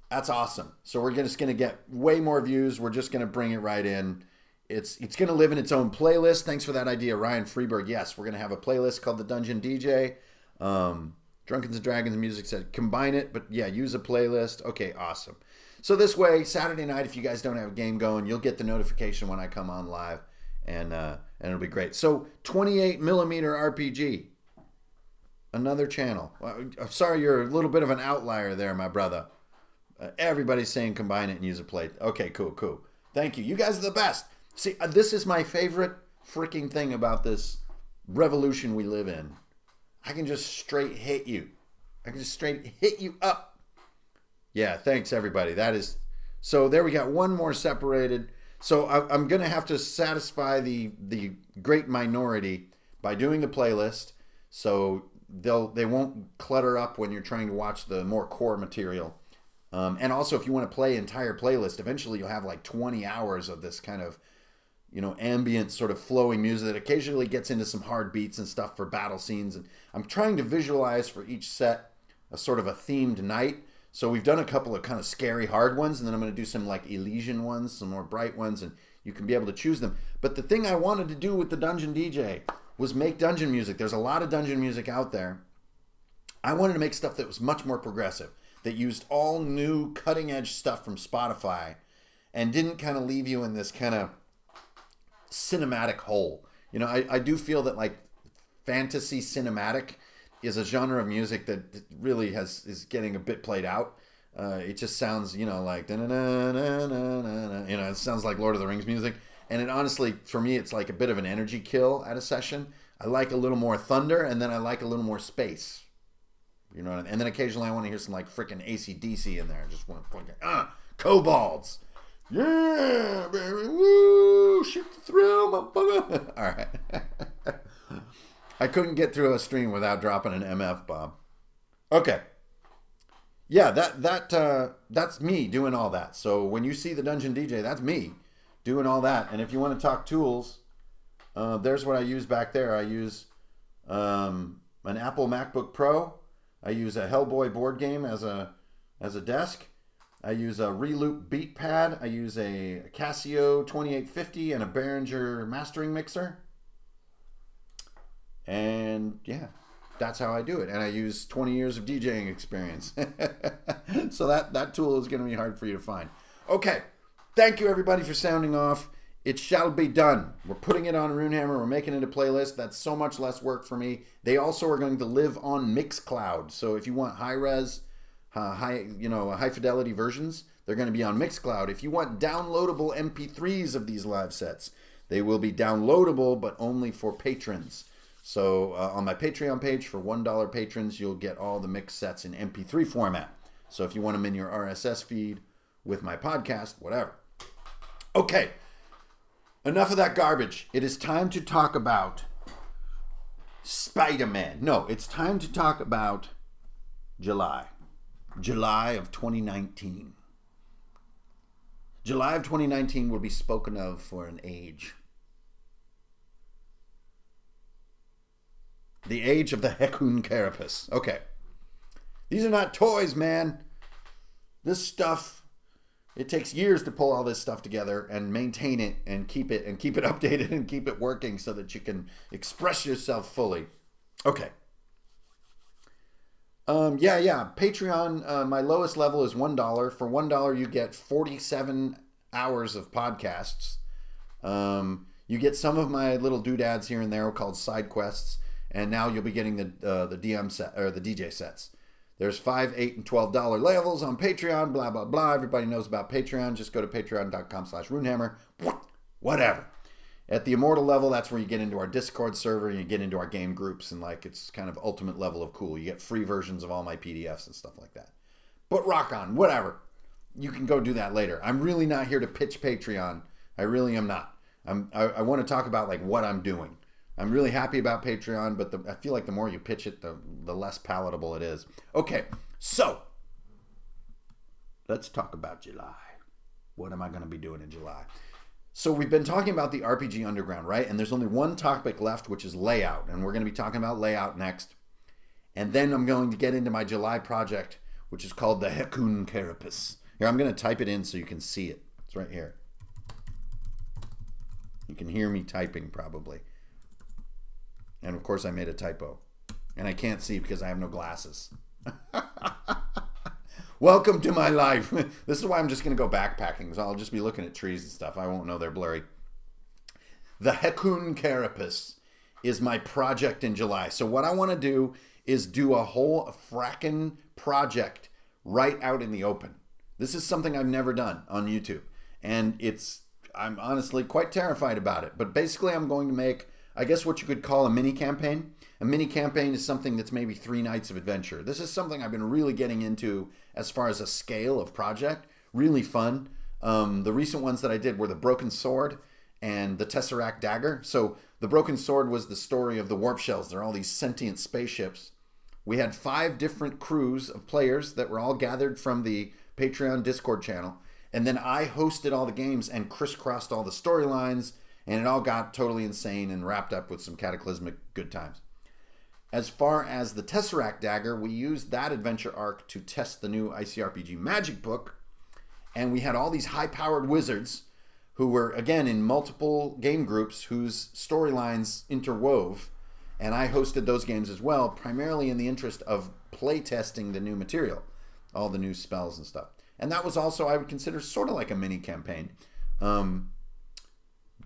Speaker 1: That's awesome. So we're just going to get way more views. We're just going to bring it right in. It's it's going to live in its own playlist. Thanks for that idea, Ryan Freeberg. Yes, we're going to have a playlist called the Dungeon DJ. Um, Drunkens and Dragons music said combine it, but yeah, use a playlist. Okay, awesome. So this way, Saturday night, if you guys don't have a game going, you'll get the notification when I come on live, and uh, and it'll be great. So 28 millimeter RPG, another channel. I'm sorry, you're a little bit of an outlier there, my brother. Uh, everybody's saying combine it and use a plate. Okay, cool, cool. Thank you. You guys are the best. See, uh, this is my favorite freaking thing about this revolution we live in. I can just straight hit you. I can just straight hit you up. Yeah, thanks everybody. That is so. There we got one more separated. So I, I'm gonna have to satisfy the the great minority by doing the playlist. So they'll they won't clutter up when you're trying to watch the more core material. Um, and also, if you want to play entire playlist, eventually you'll have like 20 hours of this kind of you know, ambient sort of flowing music that occasionally gets into some hard beats and stuff for battle scenes. And I'm trying to visualize for each set a sort of a themed night. So we've done a couple of kind of scary hard ones, and then I'm going to do some like Elysian ones, some more bright ones, and you can be able to choose them. But the thing I wanted to do with the Dungeon DJ was make dungeon music. There's a lot of dungeon music out there. I wanted to make stuff that was much more progressive, that used all new cutting edge stuff from Spotify and didn't kind of leave you in this kind of cinematic hole. You know, I, I do feel that like fantasy cinematic is a genre of music that really has is getting a bit played out. Uh, it just sounds, you know, like you know, it sounds like Lord of the Rings music. And it honestly, for me, it's like a bit of an energy kill at a session. I like a little more thunder, and then I like a little more space. You know, I mean? and then occasionally I want to hear some like freaking ACDC in there. Just want to fucking, ah, kobolds. Yeah, baby. Woo! Shoot the thrill, motherfucker. *laughs* All right. *laughs* I couldn't get through a stream without dropping an MF bomb. Okay. Yeah, that that uh, that's me doing all that. So when you see the Dungeon DJ, that's me doing all that. And if you want to talk tools, uh, there's what I use back there. I use um, an Apple MacBook Pro. I use a Hellboy board game as a as a desk. I use a Reloop beat pad. I use a Casio 2850 and a Behringer mastering mixer. And yeah, that's how I do it. And I use 20 years of DJing experience. *laughs* so that, that tool is going to be hard for you to find. Okay. Thank you everybody for sounding off. It shall be done. We're putting it on Runehammer. We're making it a playlist. That's so much less work for me. They also are going to live on Mixcloud. So if you want high res, uh, high, you know, high fidelity versions. They're going to be on Mixcloud. If you want downloadable MP3s of these live sets, they will be downloadable, but only for patrons. So uh, on my Patreon page for $1 patrons, you'll get all the mix sets in MP3 format. So if you want them in your RSS feed with my podcast, whatever. Okay, enough of that garbage. It is time to talk about Spider Man. No, it's time to talk about July. July of 2019. July of 2019 will be spoken of for an age. The age of the Heckune Carapace. Okay. These are not toys, man. This stuff, it takes years to pull all this stuff together and maintain it and keep it and keep it *laughs* updated and keep it working so that you can express yourself fully. Okay. Um, yeah, yeah. Patreon, uh, my lowest level is $1. For $1, you get 47 hours of podcasts. Um, you get some of my little doodads here and there called side quests, and now you'll be getting the uh, the DM set or the DJ sets. There's five, eight, and twelve dollar levels on Patreon. Blah blah blah. Everybody knows about Patreon. Just go to patreon.com/runehammer. Whatever. At the immortal level, that's where you get into our Discord server and you get into our game groups and like it's kind of ultimate level of cool. You get free versions of all my PDFs and stuff like that. But rock on, whatever. You can go do that later. I'm really not here to pitch Patreon. I really am not. I'm, I, I want to talk about like what I'm doing. I'm really happy about Patreon, but the, I feel like the more you pitch it, the, the less palatable it is. Okay, so let's talk about July. What am I going to be doing in July? So we've been talking about the RPG Underground, right? And there's only one topic left, which is layout. And we're going to be talking about layout next. And then I'm going to get into my July project, which is called the Heckune Carapace. Here, I'm going to type it in so you can see it. It's right here. You can hear me typing probably. And of course, I made a typo. and I can't see because I have no glasses. *laughs* Welcome to my life. *laughs* this is why I'm just going to go backpacking. So I'll just be looking at trees and stuff. I won't know they're blurry. The Heckune Carapace is my project in July. So what I want to do is do a whole fracking project right out in the open. This is something I've never done on YouTube. And it's I'm honestly quite terrified about it. But basically I'm going to make I guess what you could call a mini campaign. A mini campaign is something that's maybe 3 nights of adventure. This is something I've been really getting into as far as a scale of project. Really fun. Um, the recent ones that I did were the Broken Sword and the Tesseract Dagger. So the Broken Sword was the story of the warp shells. They're all these sentient spaceships. We had five different crews of players that were all gathered from the Patreon Discord channel. And then I hosted all the games and crisscrossed all the storylines, and it all got totally insane and wrapped up with some cataclysmic good times. As far as the Tesseract Dagger, we used that adventure arc to test the new ICRPG Magic book, and we had all these high powered wizards who were again in multiple game groups whose storylines interwove. And I hosted those games as well primarily in the interest of playtesting the new material all the new spells and stuff. And that was also I would consider sort of like a mini campaign. Um,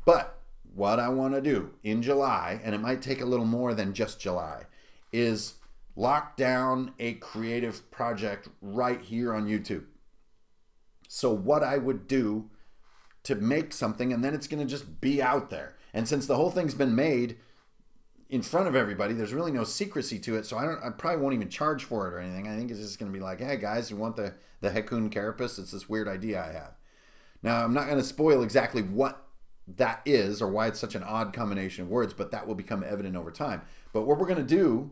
Speaker 1: but what I want to do in July and it might take a little more than just July is lock down a creative project right here on YouTube so what I would do to make something and then it's going to just be out there. And since the whole thing's been made in front of everybody, there's really no secrecy to it. So I don't I probably won't even charge for it or anything. I think it's just going to be like, "Hey guys, you want the the Heckune carapace? It's this weird idea I have." Now, I'm not going to spoil exactly what that is or why it's such an odd combination of words, but that will become evident over time. But what we're going to do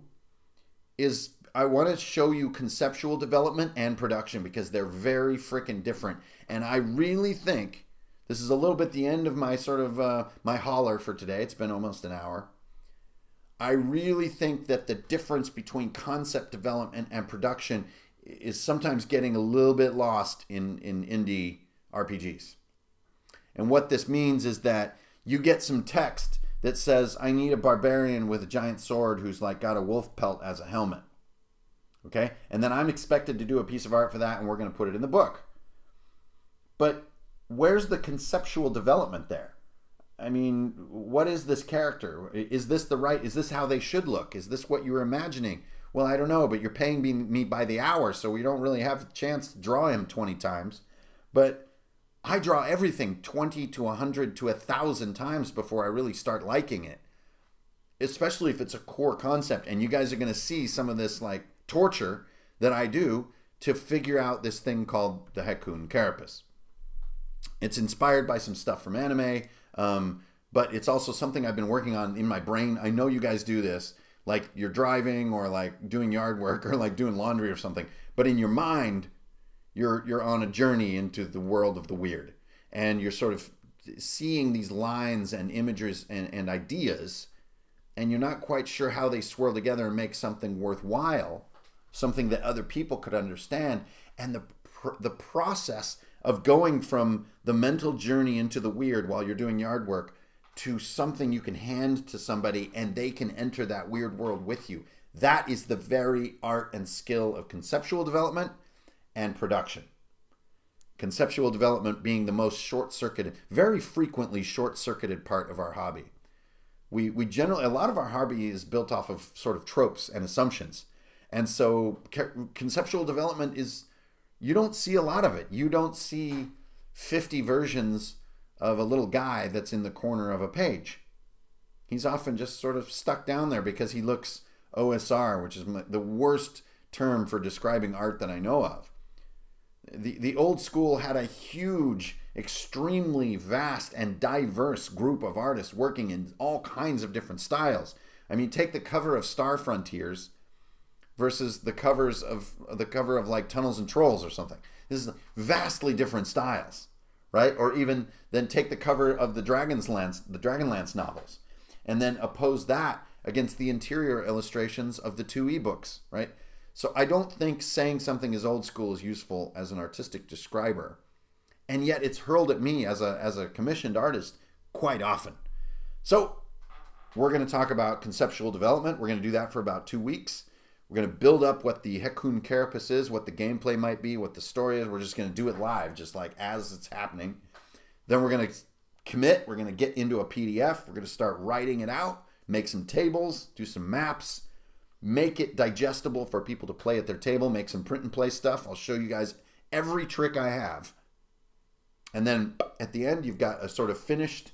Speaker 1: is I want to show you conceptual development and production because they're very freaking different. And I really think this is a little bit the end of my sort of uh, my holler for today. It's been almost an hour. I really think that the difference between concept development and production is sometimes getting a little bit lost in, in indie RPGs. And what this means is that you get some text that says, I need a barbarian with a giant sword who's like got a wolf pelt as a helmet. Okay? And then I'm expected to do a piece of art for that and we're going to put it in the book. But where's the conceptual development there? I mean, what is this character? Is this the right? Is this how they should look? Is this what you were imagining? Well, I don't know, but you're paying me by the hour, so we don't really have a chance to draw him 20 times. But I draw everything 20 to 100 to 1,000 times before I really start liking it. Especially if it's a core concept. And you guys are going to see some of this like torture that I do to figure out this thing called the Heckune Carapace. It's inspired by some stuff from anime, um, but it's also something I've been working on in my brain. I know you guys do this, like you're driving or like doing yard work or like doing laundry or something, but in your mind, you're you're on a journey into the world of the weird, and you're sort of seeing these lines and images and, and ideas, and you're not quite sure how they swirl together and make something worthwhile, something that other people could understand, and the the process of going from the mental journey into the weird while you're doing yard work to something you can hand to somebody and they can enter that weird world with you. That is the very art and skill of conceptual development and production. Conceptual development being the most short circuited, very frequently short circuited part of our hobby. We, we generally, a lot of our hobby is built off of sort of tropes and assumptions. And so conceptual development is you don't see a lot of it. You don't see 50 versions of a little guy that's in the corner of a page. He's often just sort of stuck down there because he looks OSR, which is the worst term for describing art that I know of. The, the old school had a huge, extremely vast and diverse group of artists working in all kinds of different styles. I mean, take the cover of Star Frontiers versus the covers of the cover of like Tunnels and Trolls or something. This is vastly different styles, right? Or even then take the cover of the Dragon's Lance, the Dragonlance novels, and then oppose that against the interior illustrations of the two ebooks, right? So I don't think saying something is old school is useful as an artistic describer, and yet it's hurled at me as a as a commissioned artist quite often. So we're going to talk about conceptual development. We're going to do that for about two weeks. We're going to build up what the Heckune Carapace is, what the gameplay might be, what the story is. We're just going to do it live, just like as it's happening. Then we're going to commit. We're going to get into a PDF. We're going to start writing it out, make some tables, do some maps, make it digestible for people to play at their table, make some print and play stuff. I'll show you guys every trick I have. And then at the end, you've got a sort of finished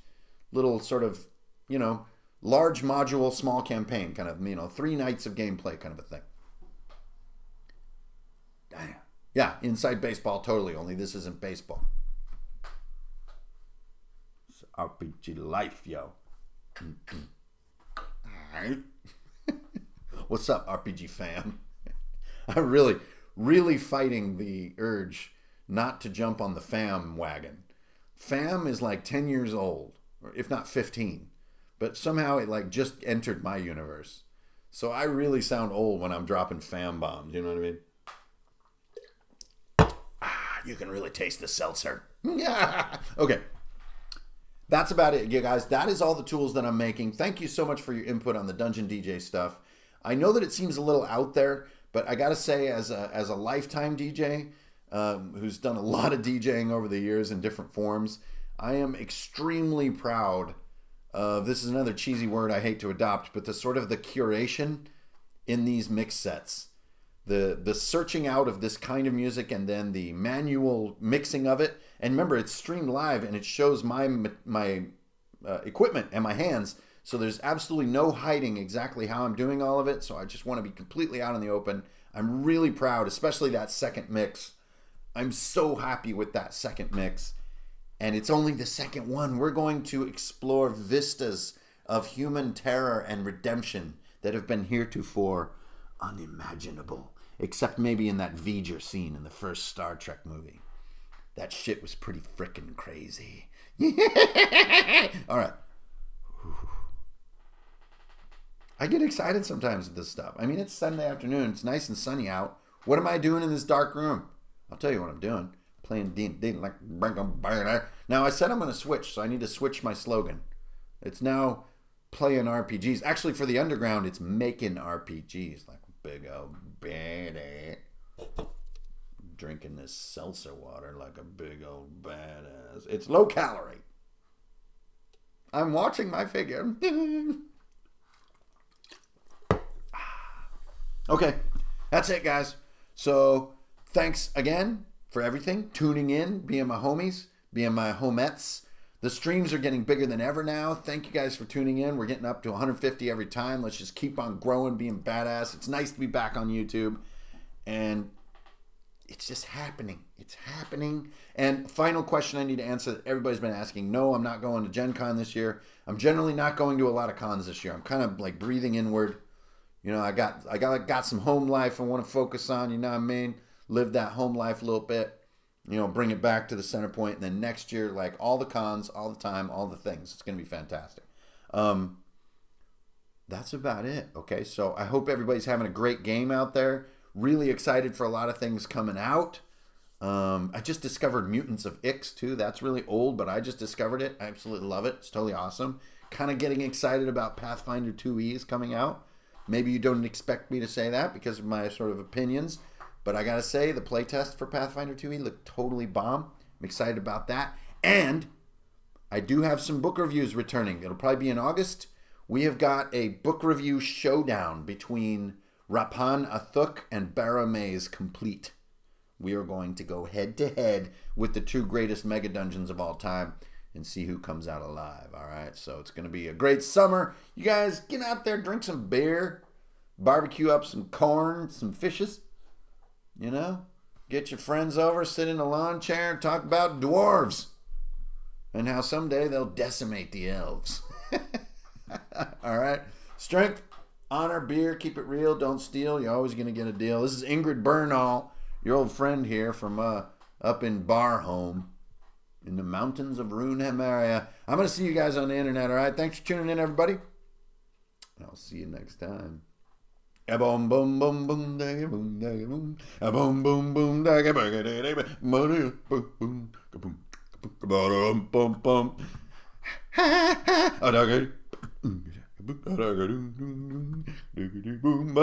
Speaker 1: little sort of, you know, large module, small campaign kind of, you know, three nights of gameplay kind of a thing. Damn. Yeah, inside baseball, totally. Only this isn't baseball. It's RPG life, yo. *clears throat* All right. What's up, RPG fam? *laughs* I'm really, really fighting the urge not to jump on the fam wagon. Fam is like 10 years old, or if not 15, but somehow it like just entered my universe. So I really sound old when I'm dropping fam bombs, you know what I mean? Ah, you can really taste the seltzer. Yeah. *laughs* okay. That's about it, you guys. That is all the tools that I'm making. Thank you so much for your input on the Dungeon DJ stuff. I know that it seems a little out there, but I gotta say, as a as a lifetime DJ um, who's done a lot of DJing over the years in different forms, I am extremely proud of this is another cheesy word I hate to adopt, but the sort of the curation in these mix sets. The the searching out of this kind of music and then the manual mixing of it. And remember, it's streamed live and it shows my my uh, equipment and my hands. So there's absolutely no hiding exactly how I'm doing all of it. So I just want to be completely out in the open. I'm really proud, especially that second mix. I'm so happy with that second mix. And it's only the second one. We're going to explore vistas of human terror and redemption that have been heretofore unimaginable. Except maybe in that V'ger scene in the first Star Trek movie. That shit was pretty freaking crazy. *laughs* All right. I get excited sometimes with this stuff. I mean, it's Sunday afternoon. It's nice and sunny out. What am I doing in this dark room? I'll tell you what I'm doing. Playing D&D like now. I said I'm going to switch, so I need to switch my slogan. It's now playing RPGs. Actually, for the underground, it's making RPGs like big old baddie. Drinking this seltzer water like a big old badass. It's low calorie. I'm watching my figure. *laughs* okay, that's it, guys. So thanks again for everything, tuning in, being my homies, being my homettes. The streams are getting bigger than ever now. Thank you guys for tuning in. We're getting up to 150 every time. Let's just keep on growing, being badass. It's nice to be back on YouTube. And it's just happening. It's happening. And final question I need to answer that everybody's been asking. No, I'm not going to Gen Con this year. I'm generally not going to a lot of cons this year. I'm kind of like breathing inward. You know, I got I got got some home life I want to focus on, you know what I mean? Live that home life a little bit you know, bring it back to the center point, and then next year, like all the cons, all the time, all the things. It's going to be fantastic. Um, that's about it. Okay, so I hope everybody's having a great game out there. Really excited for a lot of things coming out. Um, I just discovered Mutants of Ix too. That's really old, but I just discovered it. I absolutely love it. It's totally awesome. Kind of getting excited about Pathfinder 2e is coming out. Maybe you don't expect me to say that because of my sort of opinions. But I gotta say, the playtest for Pathfinder 2e looked totally bomb. I'm excited about that. And I do have some book reviews returning. It'll probably be in August. We have got a book review showdown between Rappan Athuk and Barrow-Maze complete. We are going to go head to head with the two greatest mega dungeons of all time and see who comes out alive. All right, so it's going to be a great summer. You guys get out there, drink some beer, barbecue up some corn, some fishes. You know, get your friends over, sit in a lawn chair, and talk about dwarves and how someday they'll decimate the elves. *laughs* All right. Strength, honor, beer, keep it real, don't steal. You're always going to get a deal. This is Hankerin Ferinale, your old friend here from uh, up in Barhome in the mountains of Runeham area. I'm going to see you guys on the internet. All right. Thanks for tuning in, everybody. I'll see you next time. Boom boom boom boom boom boom. Boom boom boom. Boom boom boom boom boom boom boom. Ha. A da ga. Boom,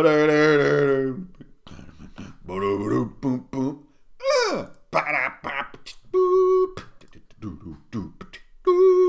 Speaker 1: do do do.